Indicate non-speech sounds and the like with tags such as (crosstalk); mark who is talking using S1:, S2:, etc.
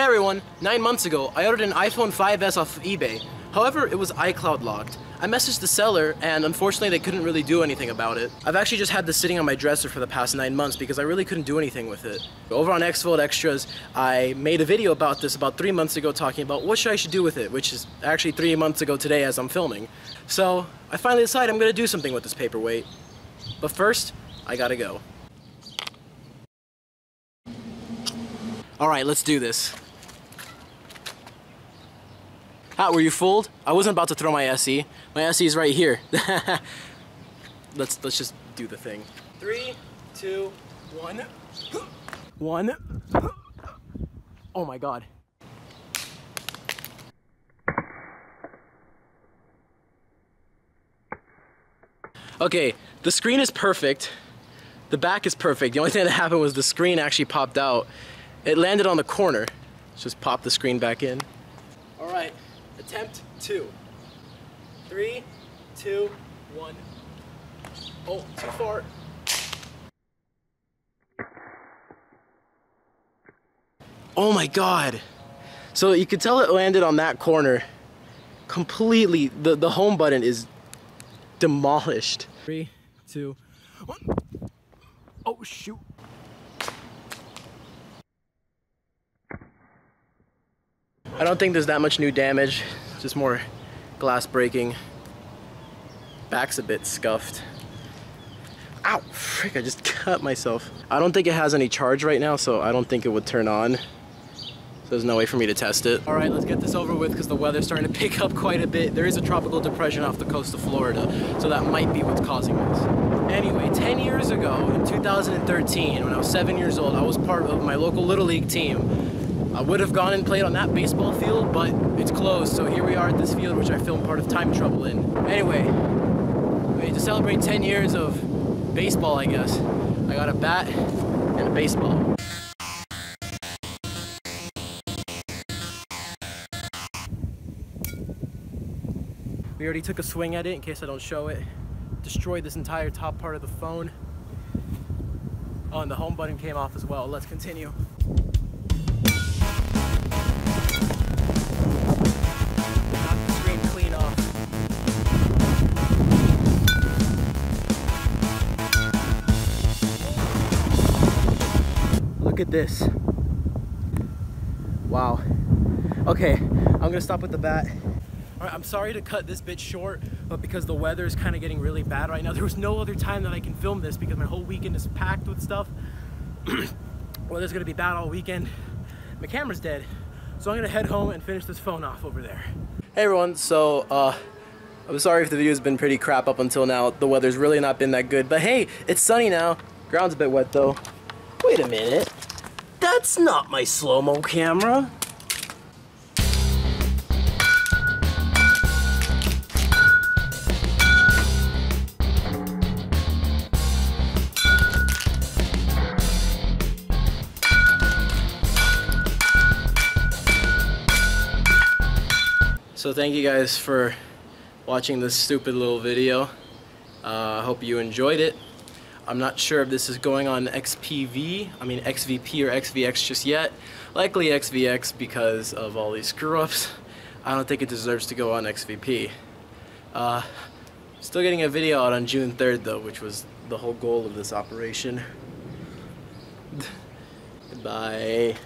S1: Hey everyone, nine months ago, I ordered an iPhone 5S off of eBay. However, it was iCloud locked. I messaged the seller and unfortunately they couldn't really do anything about it. I've actually just had this sitting on my dresser for the past nine months because I really couldn't do anything with it. Over on XVolt Xtras, I made a video about this about three months ago talking about what should I should do with it, which is actually three months ago today as I'm filming. So I finally decided I'm gonna do something with this paperweight. But first, I gotta go. Alright, let's do this. Ah, were you fooled? I wasn't about to throw my SE. My SE is right here. (laughs) let's let's just do the thing. Three, two, one. (gasps) One. (gasps) Oh my god. Okay, the screen is perfect. The back is perfect. The only thing that happened was the screen actually popped out. It landed on the corner. Just pop the screen back in. Attempt two. Three, two, one. Oh, too far. Oh my God. So you could tell it landed on that corner completely. The, the home button is demolished. Three, two, one. Oh shoot. I don't think there's that much new damage, just more glass breaking. Back's a bit scuffed. Ow, frick, I just (laughs) cut myself. I don't think it has any charge right now, so I don't think it would turn on. So there's no way for me to test it. All right, let's get this over with because the weather's starting to (laughs) pick up quite a bit. There is a tropical depression off the coast of Florida, so that might be what's causing this. Anyway, 10 years ago, in 2013, when I was seven years old, I was part of my local Little League team. I would have gone and played on that baseball field, but it's closed, so here we are at this field, which I filmed part of Time Trouble in. Anyway, to celebrate 10 years of baseball, I guess, I got a bat and a baseball. We already took a swing at it in case I don't show it. Destroyed this entire top part of the phone. Oh, and the home button came off as well. Let's continue. Look at this. Wow. Okay, I'm gonna stop with the bat. All right, I'm sorry to cut this bit short, but because the weather is kind of getting really bad right now, (laughs) there was no other time that I can film this because my whole weekend is packed with stuff. (clears throat) Weather's gonna be bad all weekend. My camera's dead, so I'm gonna head home and finish this phone off over there. Hey everyone, so uh, I'm sorry if the video's been pretty crap up until now. The weather's really not been that good, but hey, it's sunny now. Ground's a bit wet though. Wait a minute. That's not my slow-mo camera. So thank you guys for watching this stupid little video. Uh, I uh, hope you enjoyed it. I'm not sure if this is going on XPV, I mean XVP or XVX just yet. Likely XVX because of all these screw-ups. I don't think it deserves to go on XVP. Uh, still getting a video out on June 3rd though, which was the whole goal of this operation. (laughs) Goodbye.